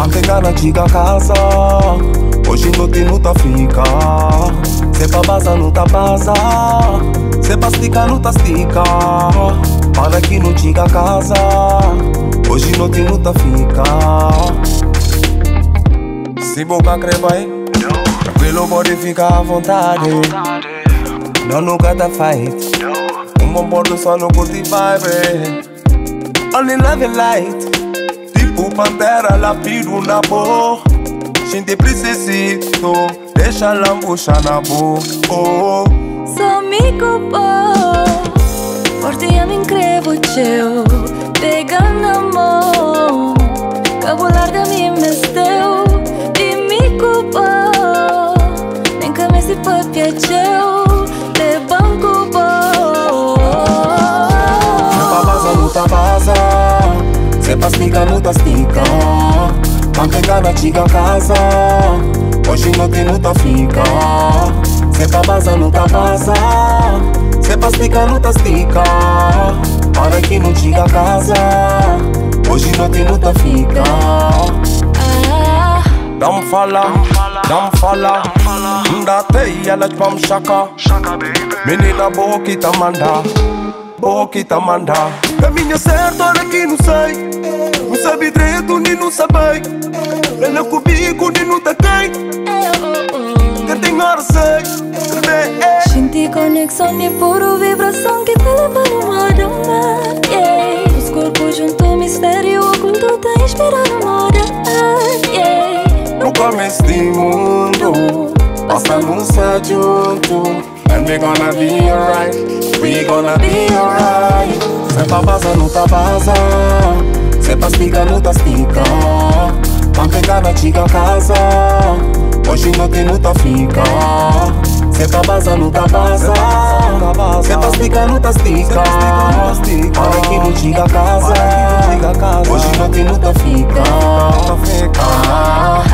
Mantenga na chica casa Hoje noite luta fica. Sepa baza, luta baza Sepa stica, luta stica Para aqui no chica casa. Hoje noite luta fica. Se boca creva, hein? Tranquilo pode ficar à vontade. Não nunca tá fight. Um bom bordo só no curte vibe. Only love and light O Pantera la piru na bo Și-ndeplisesi tu Deja na bo oh. oh. Sepastica, mutastica Tanto engana, chica casa Hoje não tem muita fica Se tá baza, não tá baza Se pastica, não tá estica Para que não chica casa Hoje não tem muita fica Don't fala, don't fala Ndate yala chwam shaka Menina boki tamanda Boki tamanda Caminha certo, hora que não sei. Não sabe direito, nem não sabe. Ela comigo, nem não tá quem. Que tem hora sei. Senti conexão e puro vibração que te leva no modo man yeah. Os corpos junto, mistério oculto tá inspirando moda yeah. Nunca me este mundo Passamos junto. And we gonna be alright We gonna be alright Sepa baza, luta baza Sepa stica, luta stica Mantenga na chica casa. Hoje noite luta fica. Sepa baza, luta baza Sepa stica, luta stica Para aqui no chica casa. Hoje noite luta fica. Ah, ah,